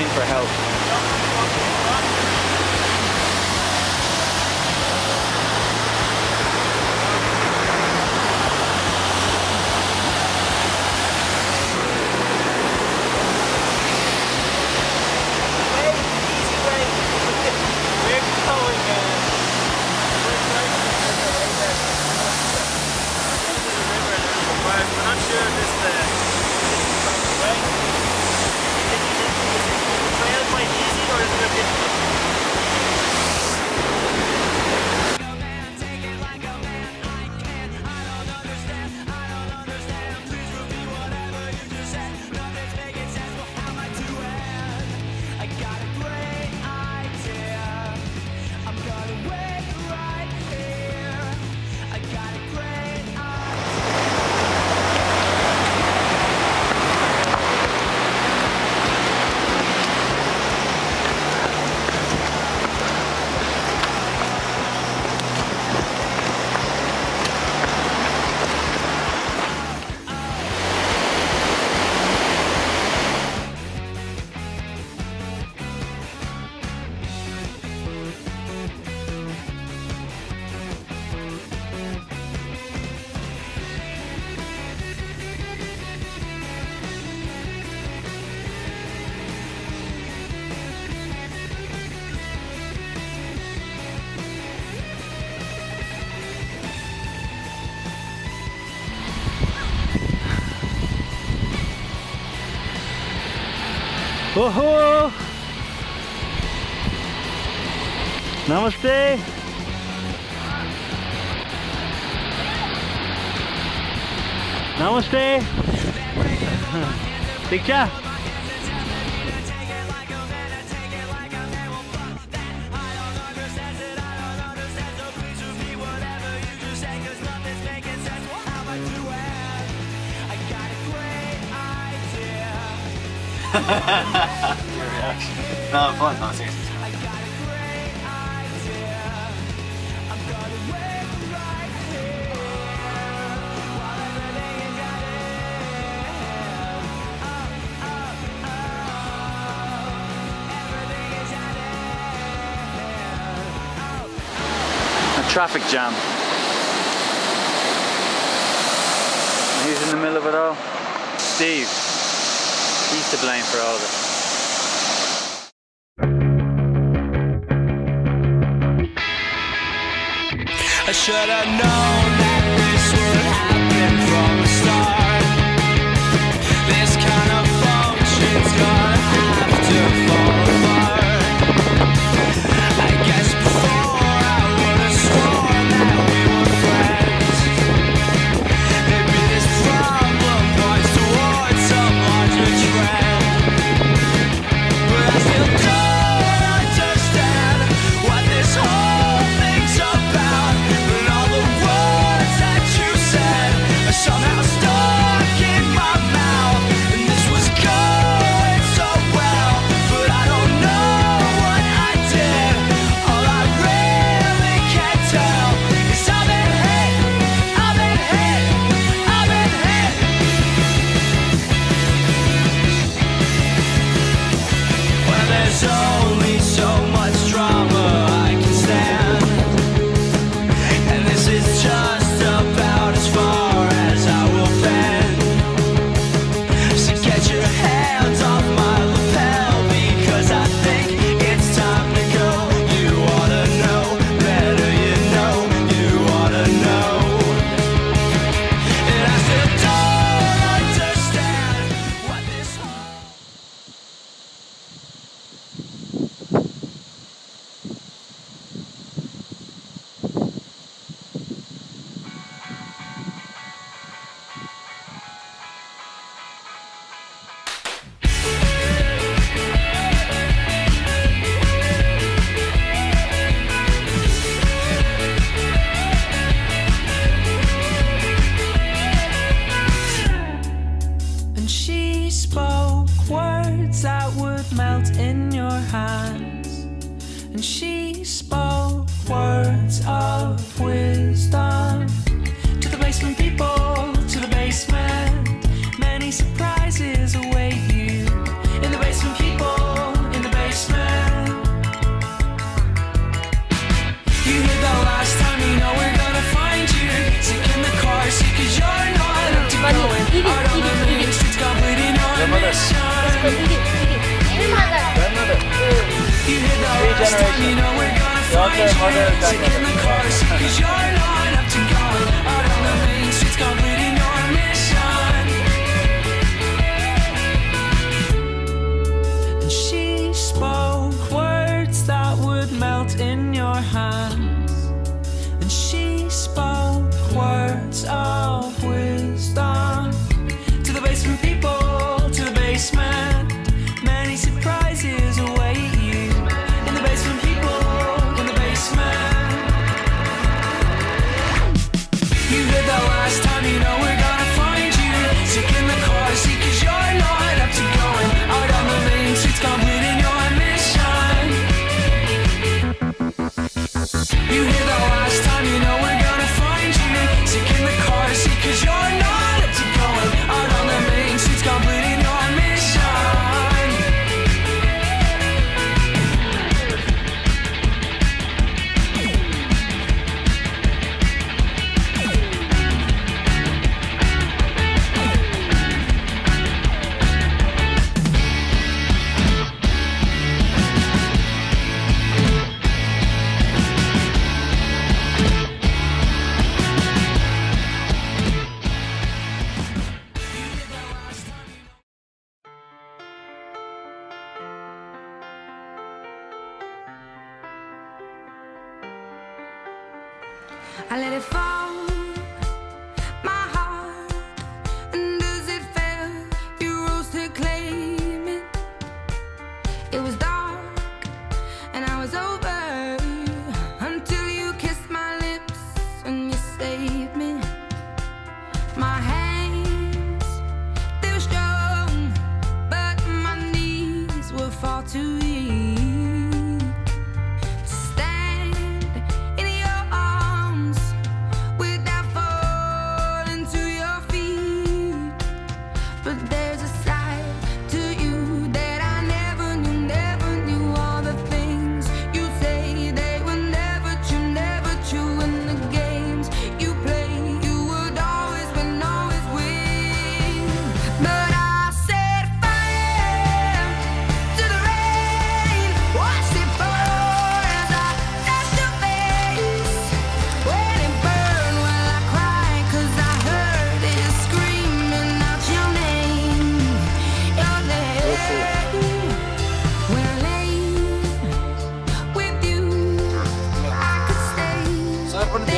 calling for help. Whoa! Namaste. Namaste. Take care. Your reaction. No. No, seriously. traffic jam. He's in the middle of it all. Steve. He's to blame for all of it. I should have known generation. Your turn, order, second. You hear the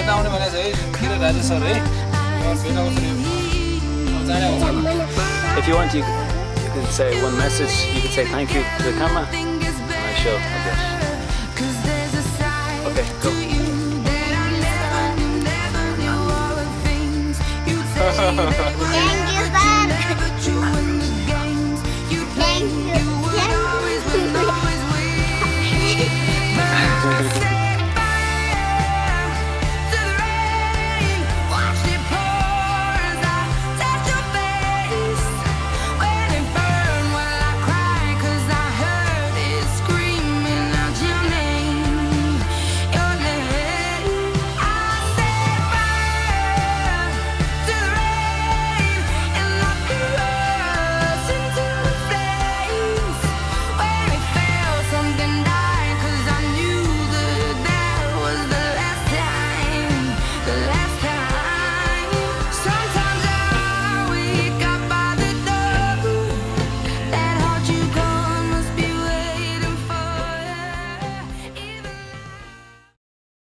बेटा आउने भनेको छ है खेर sir है If you want, you, you can say one message. You can say thank you to the camera. I sure, I guess. Okay, go. Cool.